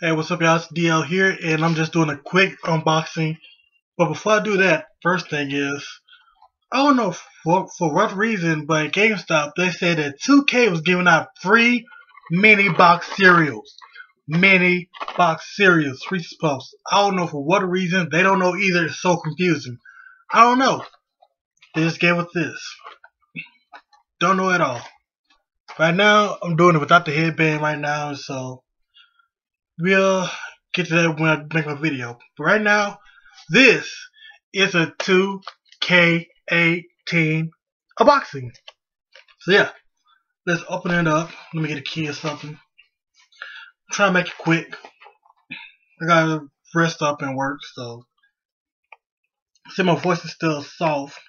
Hey, what's up, y'all? It's DL here, and I'm just doing a quick unboxing. But before I do that, first thing is, I don't know for, for what reason, but GameStop, they said that 2K was giving out free mini box cereals. Mini box cereals, free posts. I don't know for what reason. They don't know either. It's so confusing. I don't know. They just gave us this. Don't know at all. Right now, I'm doing it without the headband right now, so we'll get to that when I make my video. But right now, this is a 2K18 unboxing. So yeah, let's open it up. Let me get a key or something. I'm trying to make it quick. I gotta rest up and work, so. See, my voice is still soft.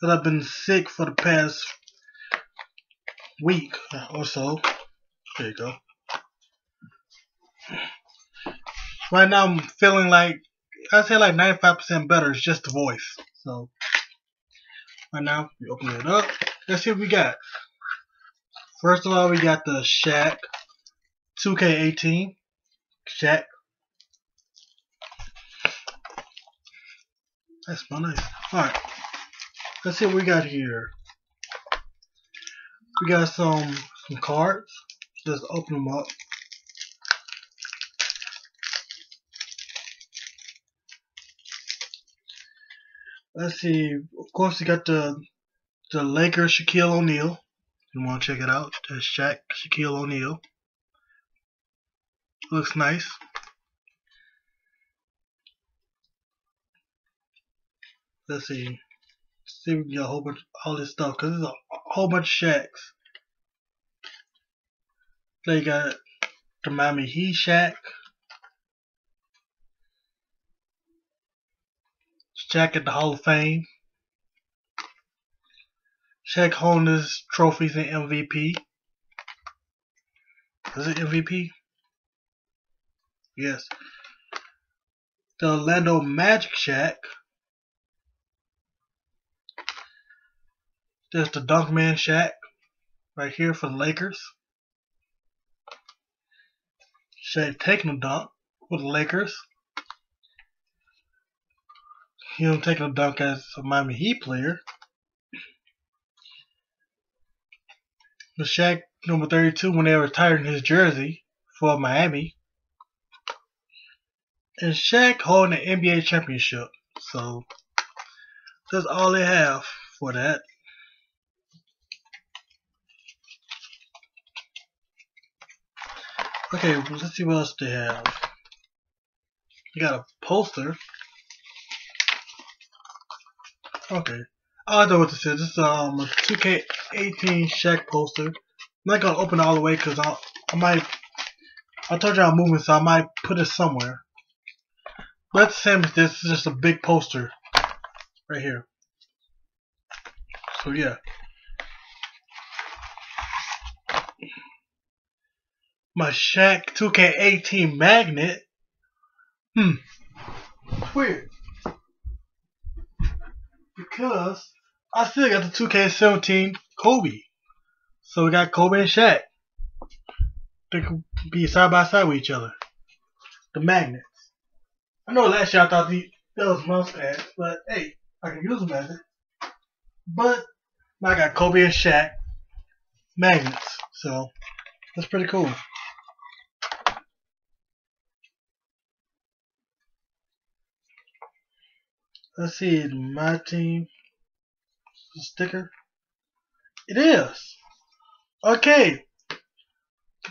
Because I've been sick for the past week or so. There you go. Right now I'm feeling like I say like 95% better. It's just the voice. So right now we open it up. Let's see what we got. First of all, we got the Shaq 2K18 Shaq. That's my nice. Alright. Let's see what we got here. We got some some cards. Let's open them up. Let's see. Of course, we got the the Lakers Shaquille O'Neal. You want to check it out? That's Shaq Shaquille O'Neal. Looks nice. Let's see. see if we get a whole bunch all this stuff because there's a, a whole bunch of Shaqs. They got the Miami Heat Shaq. Shaq at the Hall of Fame. Shaq holding his trophies and MVP. Is it MVP? Yes. The Orlando Magic Shaq. There's the Dunkman Shaq right here for the Lakers. Shaq taking a dunk for the Lakers. Him take a dunk as a Miami Heat player. The Shaq number 32 when they retired in his jersey for Miami. And Shaq holding the NBA championship. So that's all they have for that. Okay, let's see what else they have. You got a poster. Okay. I don't know what this is. This is um, a 2K18 Shaq poster. I'm not gonna open it all the way because I I might. I told you I'm moving, so I might put it somewhere. But the same as this. Is just a big poster right here. So yeah. my Shaq 2K18 magnet. Hmm. Weird. Because I still got the 2K17 Kobe. So we got Kobe and Shaq. They could be side by side with each other. The magnets. I know last year I thought these, was mustache, but hey, I can use them as it. But I got Kobe and Shaq magnets. So that's pretty cool. Let's see, my team sticker. It is. Okay.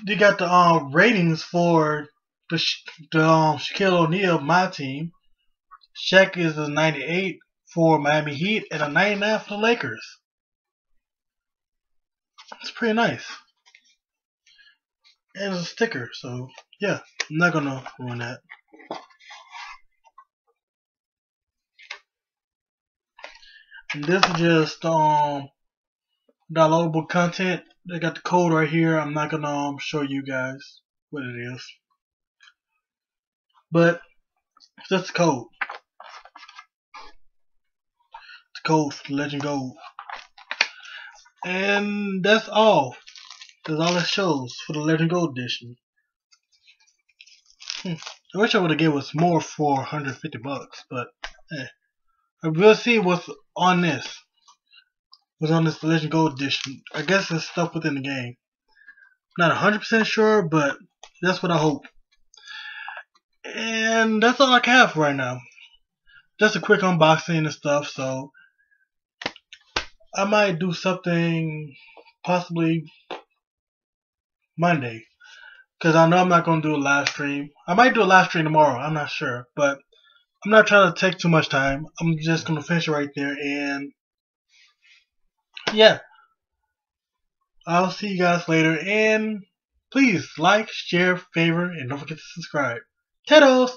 You got the um ratings for the the um Shaquille O'Neal, my team. Shaq is a 98 for Miami Heat and a 99 for the Lakers. It's pretty nice. And it's a sticker, so yeah, I'm not gonna ruin that. This is just um downloadable content. They got the code right here. I'm not gonna um, show you guys what it is, but that's the code. The code for Legend Gold, and that's all. That's all it shows for the Legend Gold edition. Hmm. I wish I would have given us more for 150 bucks, but eh. We'll see what's on this. Was on this Legend Gold edition. I guess there's stuff within the game. Not 100% sure, but that's what I hope. And that's all I have for right now. Just a quick unboxing and stuff, so I might do something possibly Monday. Because I know I'm not going to do a live stream. I might do a live stream tomorrow. I'm not sure. But I'm not trying to take too much time. I'm just going to finish it right there. And yeah. I'll see you guys later. And please like, share, favor, and don't forget to subscribe. Toodles!